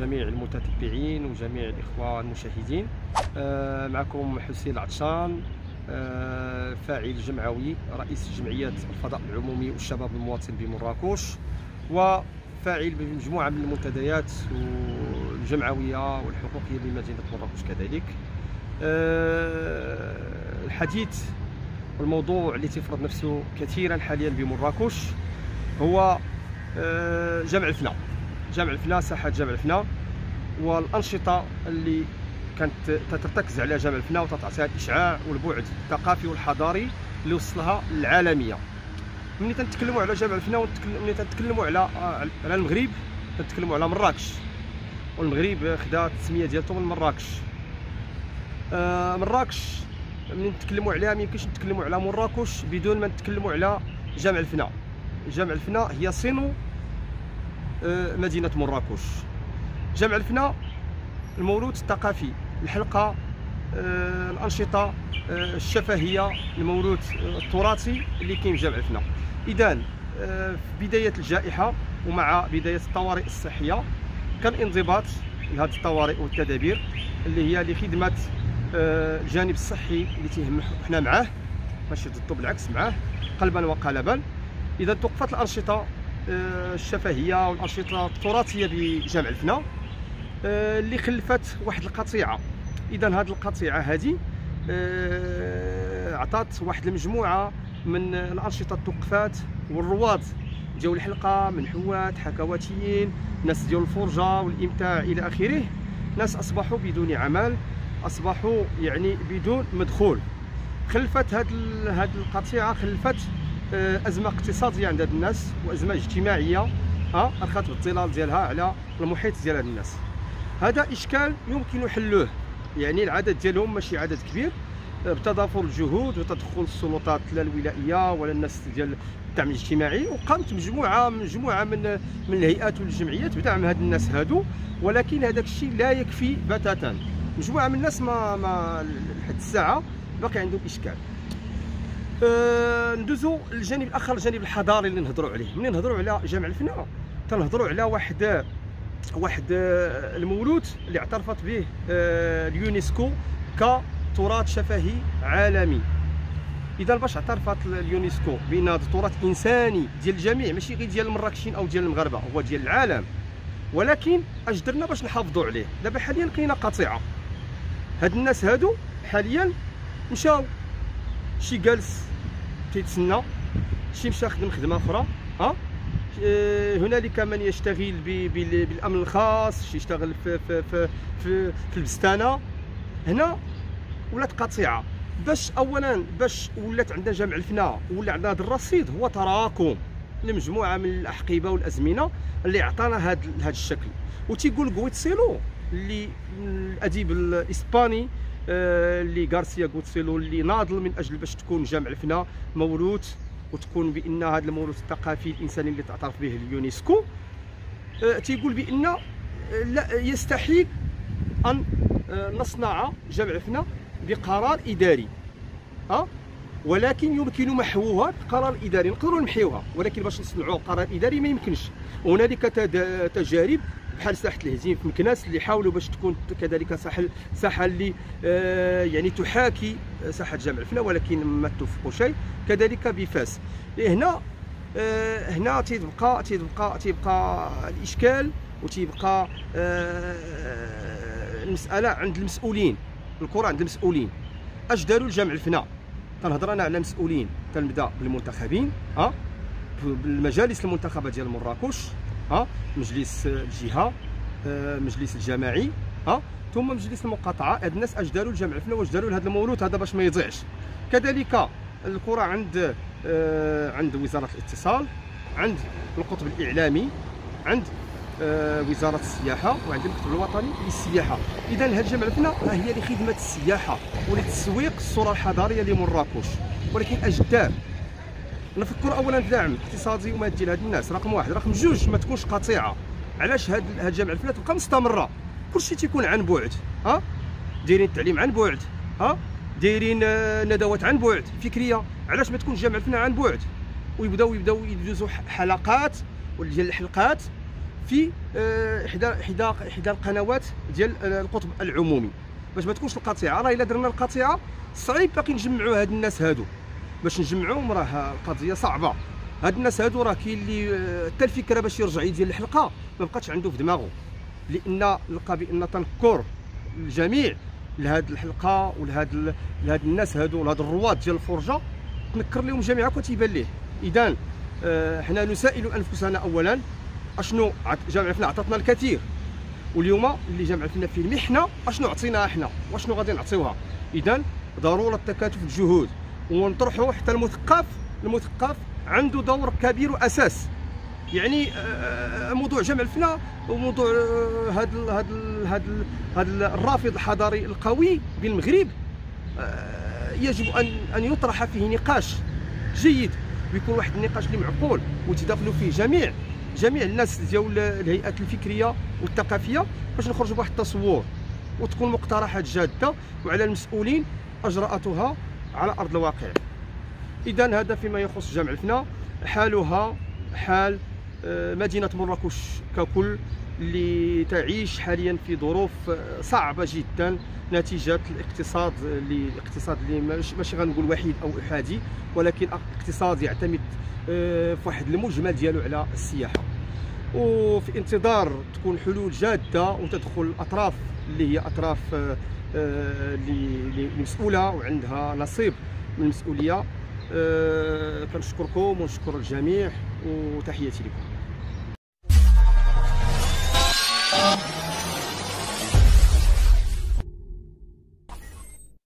المتتبعين وجميع الإخوة المشاهدين. آه، معكم حسين العطشان آه، فاعل جمعوي رئيس جمعية الفضاء العمومي والشباب المواطن بمراكش وفاعل بمجموعة من المنتديات الجمعويه والحقوقية بمدينة مراكش كذلك. آه، الحديث والموضوع اللي تفرض نفسه كثيرا حاليا بمراكش هو جمع الفنا جامع الفنا ساحه جامع الفنا والأنشطة اللي كانت تتركز على جامع الفنا وتعطيها الإشعاع والبعد الثقافي والحضاري اللي وصلها للعالميه ملي تنتكلموا على جامع الفنا ملي تنتكلموا على على المغرب تنتكلموا على مراكش. والمغرب خدا التسميه ديالته من مراكش. آه مراكش ملي نتكلموا عليها ما يمكنش نتكلموا على مراكش بدون ما نتكلموا على جامع الفنا جامع الفنا هي صينو آه، مدينة مراكش. جامع الفنا المولود الثقافي الحلقة آه، الأنشطة آه، الشفهية المولود التراثي اللي كاين في جامع الفنا إذا في بداية الجائحة ومع بداية الطوارئ الصحية كان انضباط لهذه الطوارئ والتدابير اللي هي لخدمة الجانب الصحي اللي تيهم حنا معاه. ماشي ضده بالعكس معاه قلبا وقالبا. اذا توقفت الأنشطة الشفهية والأنشطة التراثية بجامع الفنا. آه، اللي خلفت واحد القطيعة. إذا هذه القطيعة هذه آه، عطات واحد المجموعة من الأنشطة التوقفات والرواد. ديال الحلقة منحوات حكواتيين ناس ديال الفرجة والإمتاع إلى آخره. ناس أصبحوا بدون عمل أصبحوا يعني بدون مدخول. خلفت هذه هذه القطيعة خلفت آه، أزمة اقتصادية عند هاد الناس وأزمة اجتماعية ها؟ رخات بالظلال ديالها على المحيط ديال هاد الناس. هذا إشكال يمكن حلوة يعني العدد ديالهم ماشي عدد كبير آه، بتضافر الجهود وتدخل السلطات لا الولائية ولا الناس ديال الدعم الاجتماعي. وقامت مجموعة مجموعة من من الهيئات والجمعيات بدعم هاد الناس هادو ولكن هذاك الشيء لا يكفي بتاتا. مجموعة من الناس ما ما لحد الساعة باقي عندهم إشكال. أه ندوزو للجانب الآخر الجانب الحضاري اللي نهضروا عليه. ملي نهضروا على جامع الفنا تنهضروا على واحد واحد آه، المولود اللي اعترفت به أه اليونسكو كتراث شفهي عالمي. إذا باش اعترفت اليونسكو بأن هذا تراث إنساني ديال الجميع ماشي غير ديال المراكشين أو ديال المغاربة هو ديال العالم. ولكن اش درنا باش نحافظوا عليه. دابا حاليا كاينة قطيعة. هاد الناس هادو حاليا مشاو. شي جالس تيتسنى. شي مشى خدم خدمه أخرى ها؟ آه، هنالك من يشتغل بالأمن الخاص شي يشتغل في في في في, في البستانة. هنا ولات قطيعة. باش اولا باش ولات عندنا جامع الفنا ولا عندنا هذا الرصيد هو تراكم لمجموعة من الأحقبة والأزمنة اللي عطانا هذا هذا الشكل. وتيقول غويتيسولو اللي الاديب الإسباني اللي غارسيا غويتيسولو اللي ناضل من أجل باش تكون جامع الفنا موروث وتكون بأن هذا الموروث الثقافي الإنساني اللي تعترف به اليونسكو آه، تيقول بأن آه، لا يستحيل أن نصنع جامع الفنا بقرار إداري. ها ولكن يمكن محوها بقرار إداري. نقدروا نمحيوها ولكن باش نصنعوا قرار إداري ما يمكنش. هنالك تجارب بحال ساحة الهزيم في مكناس اللي حاولوا باش تكون كذلك ساحة ساحة اللي آه يعني تحاكي ساحة جامع الفنا ولكن ما توفقوا شيء. كذلك بفاس. هنا آه هنا تيبقى تيبقى تيبقى الإشكال وتيبقى آه المسألة عند المسؤولين الكرة عند المسؤولين. أش داروا لجامع الفنا تنهضر أنا على مسؤولين تنبدأ بالمنتخبين أه؟ بالمجالس المنتخبة ديال مراكش. ها مجلس الجهة آه، مجلس الجماعي ها ثم مجلس المقاطعة. هاد الناس اش داروا لجامع الفنا واش داروا لهذا المولود هذا باش ما يضيعش. كذلك الكرة عند آه، عند وزارة الاتصال عند القطب الإعلامي عند آه، وزارة السياحة وعند المكتب الوطني للسياحة. اذا هذا جامع الفنا هي لخدمة السياحة ولتسويق الصورة الحضارية لمراكش. ولكن اش دار؟ نفكر اولا في دعم اقتصادي ومادي لهاد الناس. رقم واحد رقم جوج ما تكونش قطيعه علاش هاد الجامعة الفلات تبقى مستمره كلشي تيكون عن بعد ها؟ دايرين التعليم عن بعد ها؟ دايرين آه، ندوات عن بعد فكرية. علاش ما تكونش جامعه الفنان عن بعد؟ ويبداو يبداو يدوزوا حلقات ديال الحلقات في آه، احدى احدى إحدى القنوات ديال القطب العمومي. باش ما تكونش القطيعه راه إلا درنا القطيعه صعيب باقي نجمعوا هاد الناس هادو. باش نجمعوهم راه القضية صعبة. هاد الناس هادو راه كاين اللي آه، حتى الفكرة باش يرجع يدير الحلقة ما بقاتش عنده في دماغه لأن لقى بأن تنكر الجميع لهاد الحلقة ولهاد لهاد الناس هادو لهاد الرواد ديال الفرجة. تنكر لهم جميعا كتيبان ليه. اذا آه، حنا نسائل أنفسنا اولا. أشنو جامع الفنا عطاتنا الكثير. واليوم اللي جامع الفنا في المحنة أشنو عطيناها حنا؟ وأشنو غادي نعطيوها؟ اذا ضرورة تكاتف الجهود. ونطرحوا حتى المثقف المثقف عنده دور كبير وأساس. يعني آه، آه، موضوع جمع الفنا وموضوع هذا هذا هذا هذا الرافض الحضاري القوي بالمغرب يجب أن أن يطرح فيه نقاش جيد. ويكون واحد النقاش اللي معقول ويتداخلوا فيه جميع جميع الناس ديال الهيئات الفكرية والثقافية باش نخرجوا بواحد التصور وتكون مقترحات جادة وعلى المسؤولين أجراءاتها على أرض الواقع. اذا هذا فيما يخص جامع الفنا حالها حال آه، مدينة مراكش ككل اللي تعيش حاليا في ظروف آه، صعبة جدا نتيجة الاقتصاد اللي الاقتصاد اللي ماشي غنقول وحيد أو احادي ولكن اقتصاد يعتمد آه، في واحد المجمل ديالو على السياحة. وفي انتظار تكون حلول جادة وتدخل الاطراف اللي هي أطراف اللي مسؤوله وعندها نصيب من المسؤولية. كنشكركم ونشكر الجميع وتحياتي لكم.